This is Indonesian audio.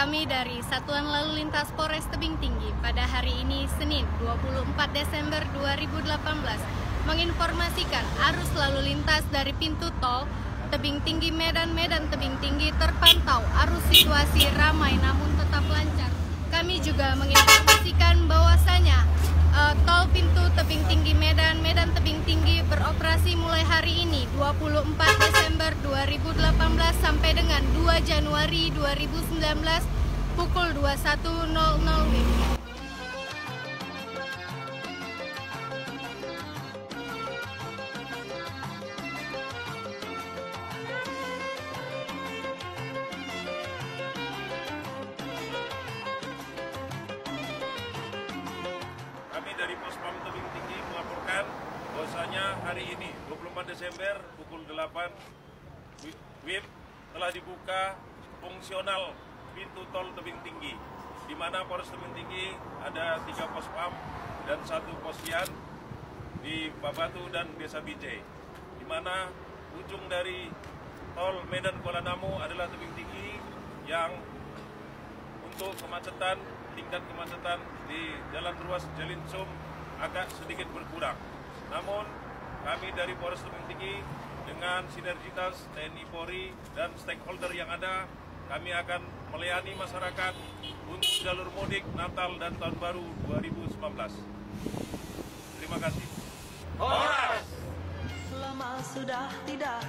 kami dari Satuan Lalu Lintas Polres Tebing Tinggi pada hari ini Senin 24 Desember 2018 menginformasikan arus lalu lintas dari pintu tol Tebing Tinggi Medan Medan Tebing Tinggi terpantau arus situasi ramai namun tetap lancar. Kami juga menginformasikan bahwasanya uh, tol pintu Tebing Tinggi Medan Medan Tebing Tinggi beroperasi mulai hari ini 24 Desember 2018 dengan 2 Januari 2019 pukul 21.00 WIB. Kami dari Pospam Tebing Tinggi melaporkan bahwasanya hari ini 24 Desember pukul 8 WIB telah dibuka fungsional pintu tol Tebing Tinggi di mana Polres Tebing Tinggi ada tiga pos pam dan satu posyan di Babatu dan Desa Bijay di mana ujung dari tol Medan Kuala Namu adalah Tebing Tinggi yang untuk kemacetan tingkat kemacetan di jalan ruas Jalinsum agak sedikit berkurang. Namun kami dari Polres Tebing Tinggi dengan sinergitas TNI Polri dan stakeholder yang ada kami akan melayani masyarakat untuk jalur mudik Natal dan Tahun Baru 2019. Terima kasih. Horas! Lama sudah tidak